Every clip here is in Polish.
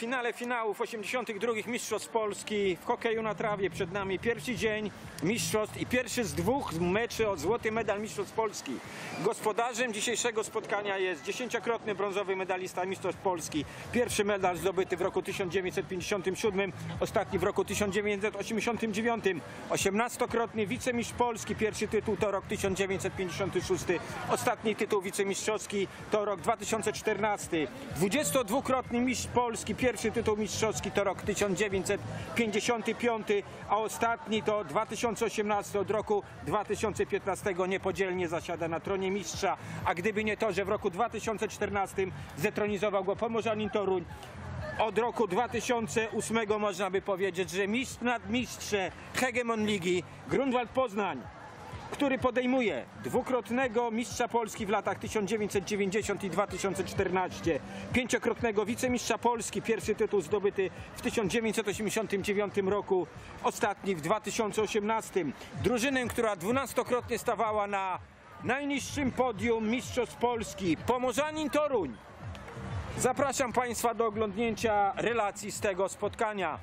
Finale finałów 82. Mistrzostw Polski w hokeju na trawie. Przed nami pierwszy dzień mistrzostw i pierwszy z dwóch meczy o złoty medal Mistrzostw Polski. Gospodarzem dzisiejszego spotkania jest dziesięciokrotny brązowy medalista Mistrzostw Polski. Pierwszy medal zdobyty w roku 1957, ostatni w roku 1989. Osiemnastokrotny wicemistrz Polski, pierwszy tytuł to rok 1956, ostatni tytuł wicemistrzowski to rok 2014. 22-krotny mistrz Polski, pierwszy tytuł mistrzowski to rok 1955, a ostatni to 2018 od roku 2015 niepodzielnie zasiada na tronie mistrza, a gdyby nie to, że w roku 2014 zetronizował go Pomorzanin Toruń, od roku 2008 można by powiedzieć, że mistrz nad mistrze hegemon ligi Grunwald Poznań który podejmuje dwukrotnego mistrza Polski w latach 1990 i 2014, pięciokrotnego wicemistrza Polski, pierwszy tytuł zdobyty w 1989 roku, ostatni w 2018. Drużynę, która dwunastokrotnie stawała na najniższym podium Mistrzostw Polski, Pomorzanin Toruń. Zapraszam Państwa do oglądnięcia relacji z tego spotkania.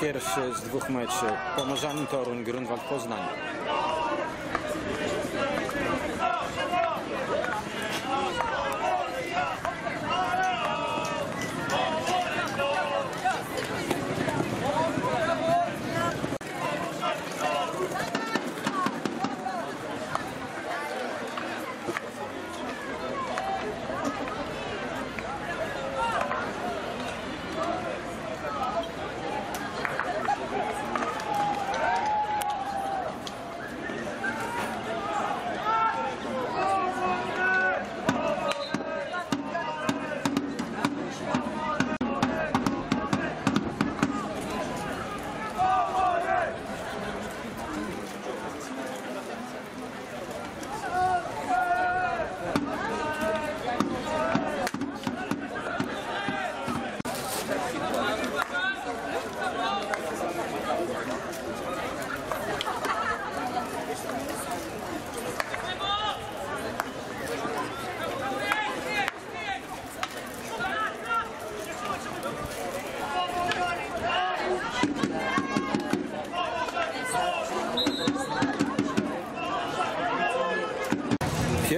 Pierwszy z dwóch meczy Pomorzanin Toruń, Grunwald Poznań.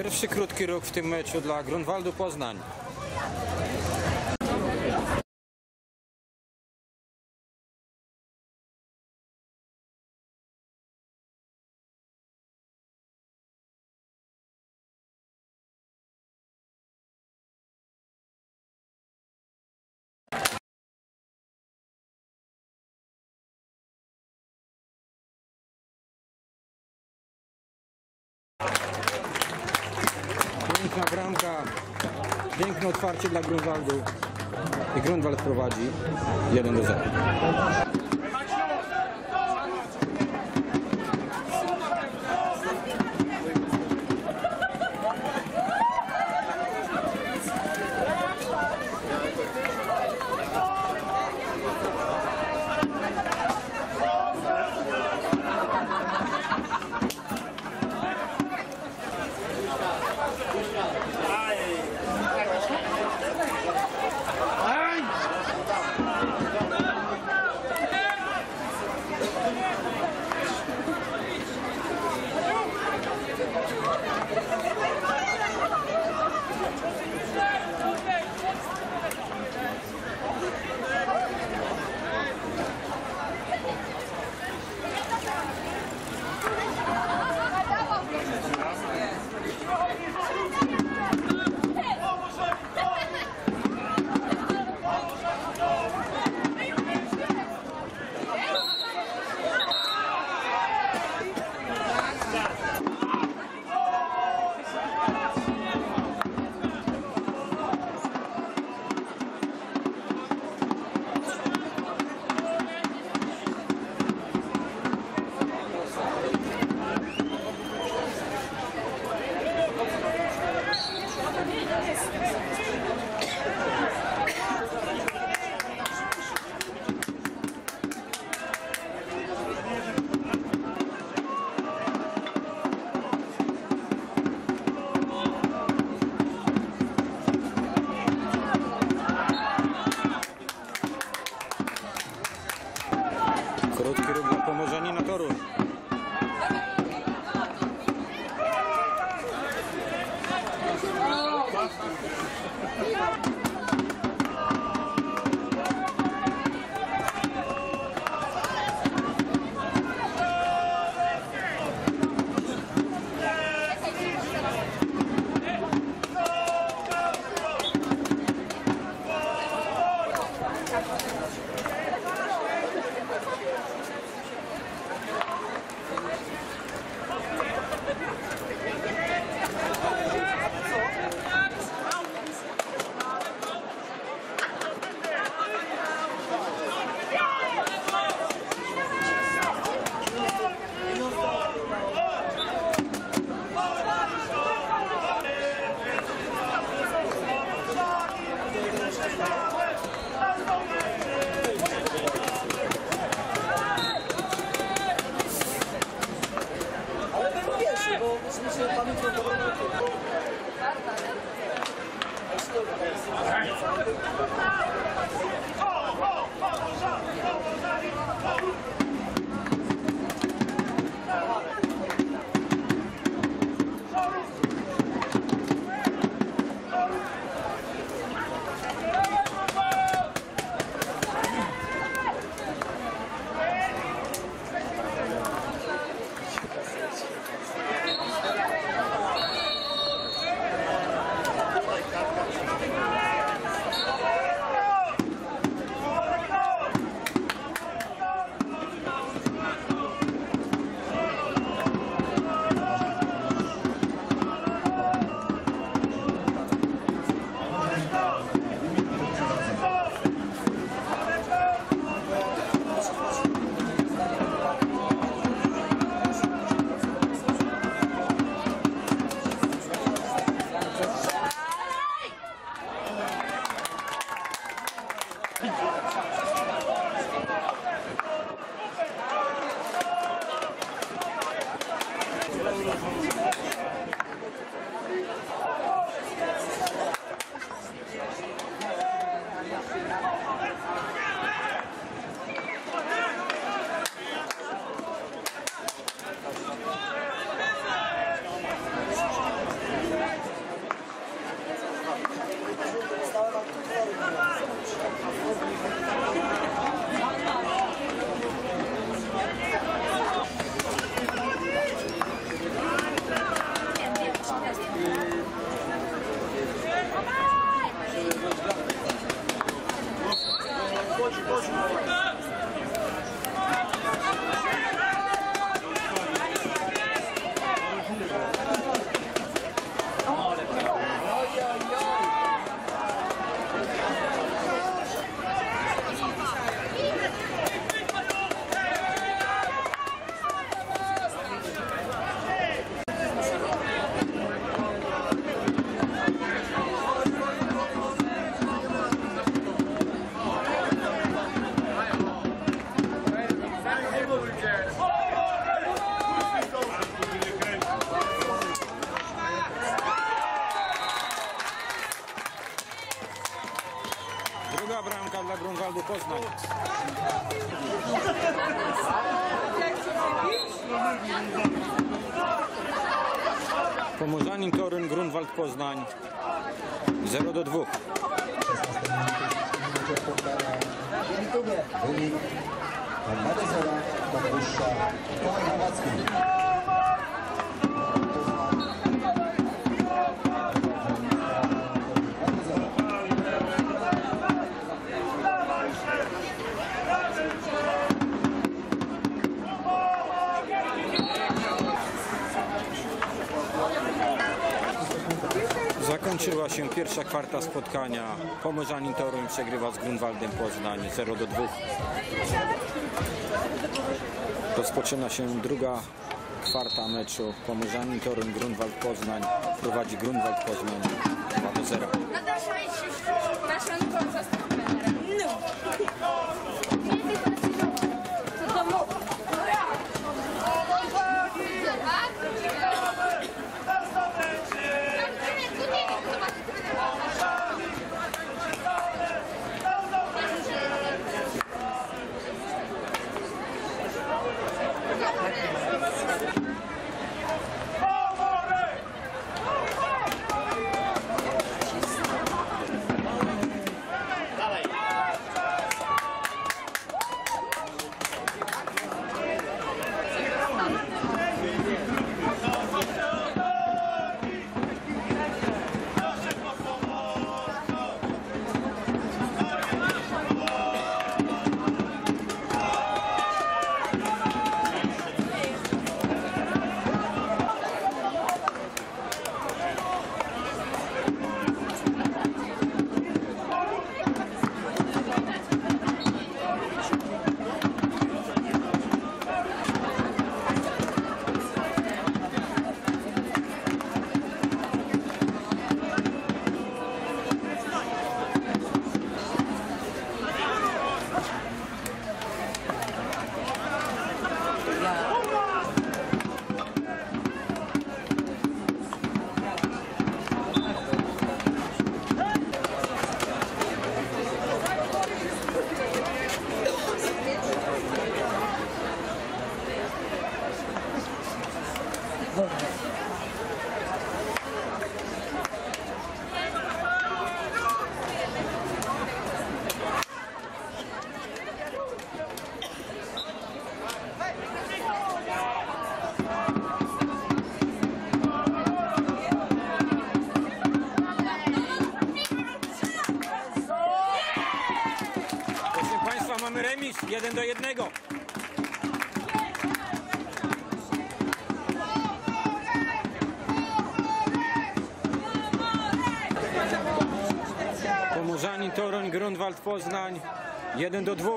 Pierwszy krótki ruch w tym meczu dla Grunwaldu Poznań. Otwarcie dla Grunwaldu. I Grunwald prowadzi 1 do 0. すいません。Zakończyła się pierwsza kwarta spotkania. Pomorzanin Toruń przegrywa z Grunwaldem Poznań 0 do 2. Rozpoczyna się druga kwarta meczu. Pomorzanin Toruń, Grunwald Poznań. Prowadzi Grunwald Poznań 2 do 0. Poznań 1 do 2.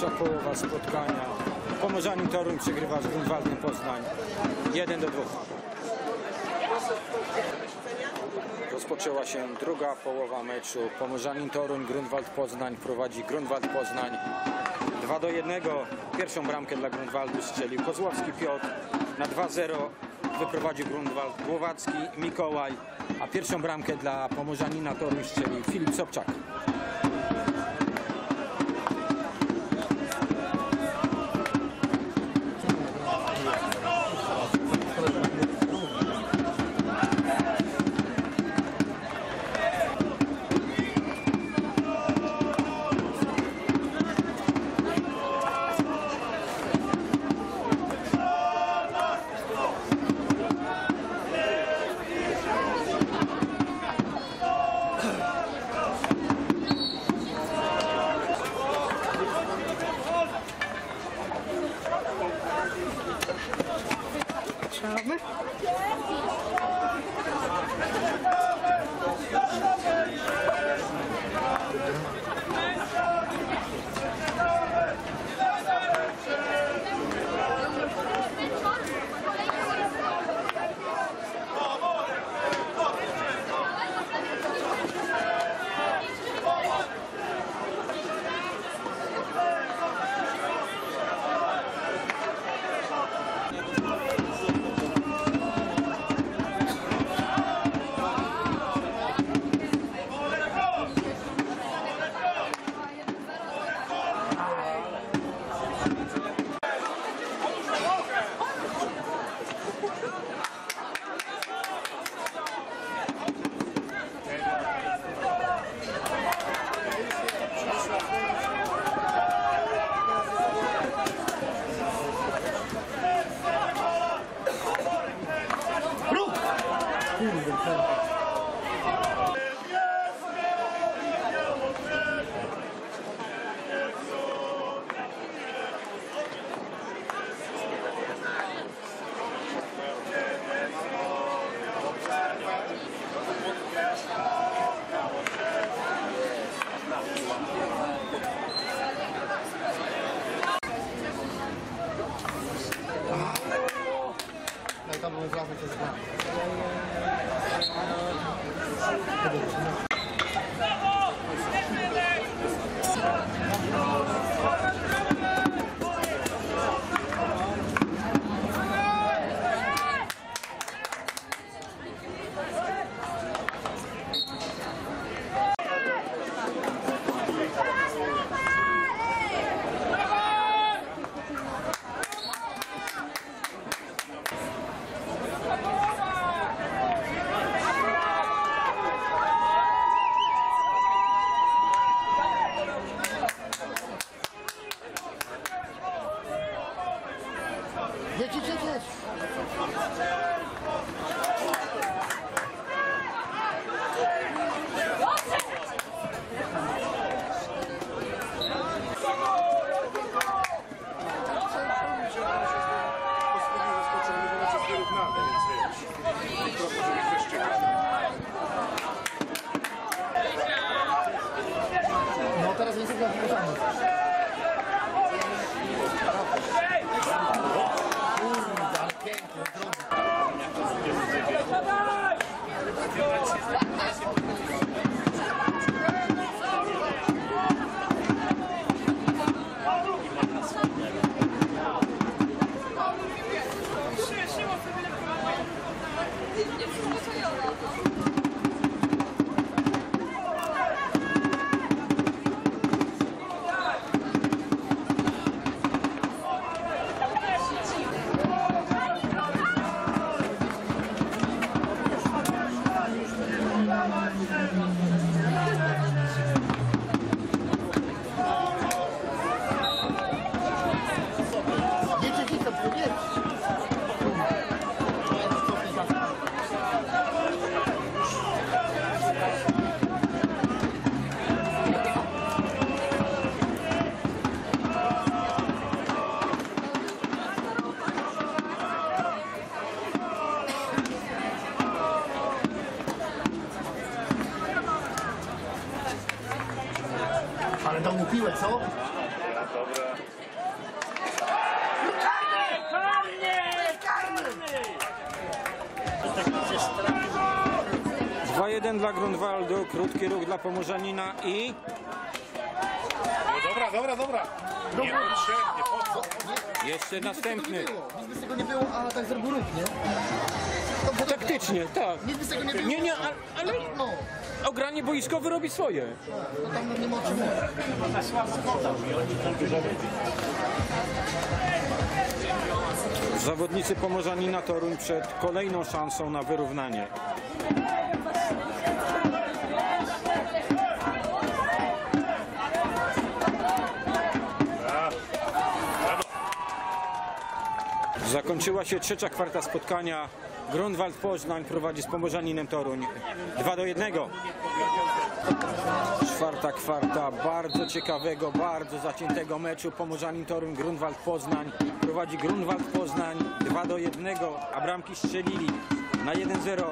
pierwsza połowa spotkania. Pomorzanin Toruń przegrywa z Grunwaldem Poznań 1 do 2. Rozpoczęła się druga połowa meczu. Pomorzanin Toruń, Grunwald Poznań prowadzi Grunwald Poznań 2 do 1. Pierwszą bramkę dla Grunwaldu strzelił Kozłowski Piotr. Na 2-0 wyprowadził Grunwald Głowacki Mikołaj, a pierwszą bramkę dla Pomorzanina Toruń strzelił Filip Sobczak. Krótki ruch dla Pomorzanina i Dobra, dobra, dobra. Niepotrzebnie, po co? jeszcze następny. Nie. Nic by z tego nie było, a tak zrobił ruch, nie? To podobnie. Taktycznie, tak. Nic by z tego nie było. Nie, nie, ale, ale No, ogranie boiskowe robi swoje. no tam nie ma o czym mówić. Zawodnicy Pomorzanina Toruń przed kolejną szansą na wyrównanie. Zakończyła się trzecia kwarta spotkania. Grunwald Poznań prowadzi z Pomorzaninem Toruń 2 do 1. Czwarta kwarta bardzo ciekawego, bardzo zaciętego meczu Pomorzanin Toruń, Grunwald Poznań. Prowadzi Grunwald Poznań 2 do 1, a bramki strzelili na 1-0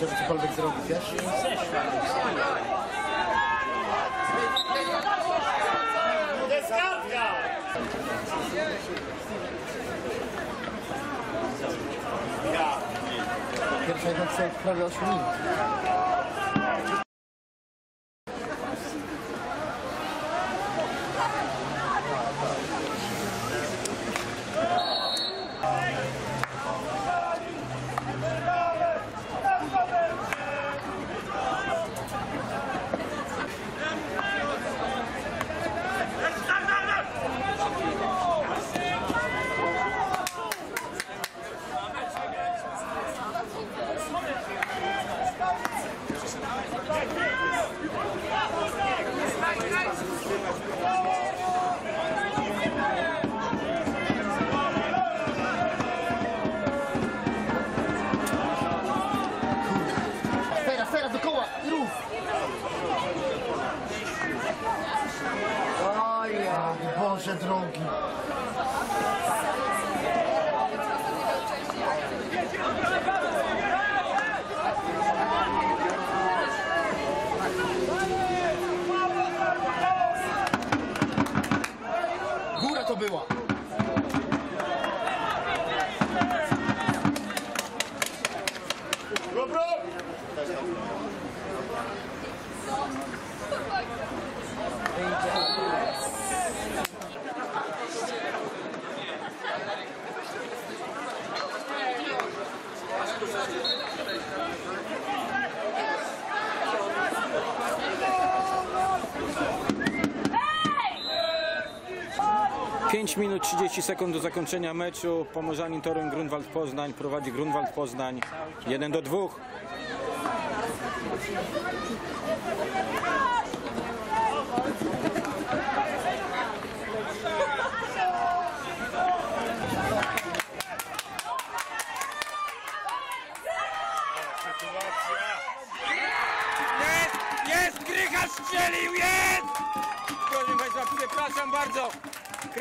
żeby cokolwiek zrobić, wiesz? Pierwsza jednostka prawie 8 minut. Pięć minut 30 sekund do zakończenia meczu. Pomorzanin Toruń Grunwald Poznań prowadzi Grunwald Poznań 1 do 2. Sytuacja. Jest! Jest! Grycha strzelił! Jest! Proszę Państwa, przepraszam bardzo.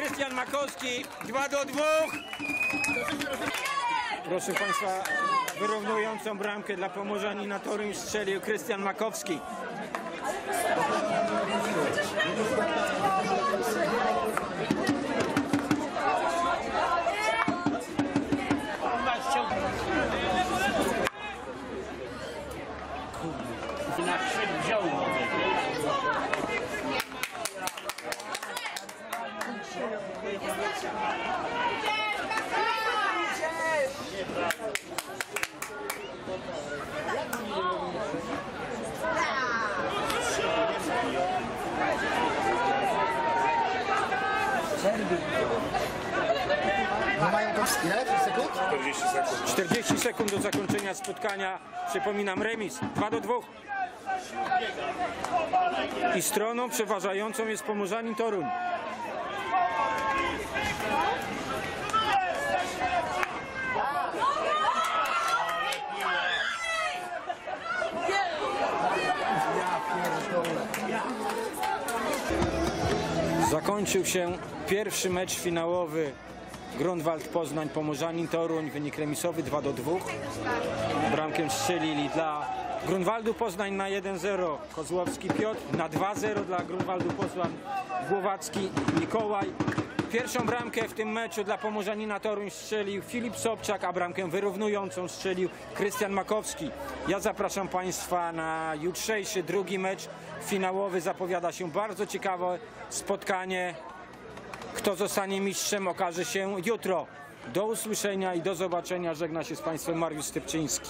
Krystian Makowski 2 do 2. Proszę Państwa, wyrównującą bramkę dla Pomorzanina Toruń strzelił Krystian Makowski. Na No mają tam ile? 5 sekund? 40 sekund. 40 sekund do zakończenia spotkania. Przypominam remis 2 do 2. I stroną przeważającą jest Pomorzanin Toruń. Zakończył się pierwszy mecz finałowy Grunwald Poznań Pomorzanin Toruń, wynik remisowy 2 do 2. Bramkę strzelili dla Grunwaldu Poznań na 1-0 Kozłowski Piotr, na 2-0 dla Grunwaldu Poznań Głowacki Mikołaj. Pierwszą bramkę w tym meczu dla Pomorzanina Toruń strzelił Filip Sobczak, a bramkę wyrównującą strzelił Krystian Makowski. Ja zapraszam Państwa na jutrzejszy drugi mecz finałowy. Zapowiada się bardzo ciekawe spotkanie. Kto zostanie mistrzem okaże się jutro. Do usłyszenia i do zobaczenia. Żegna się z Państwem Mariusz Stypczyński.